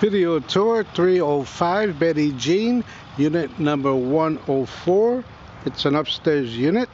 Video tour 305 Betty Jean, unit number 104. It's an upstairs unit.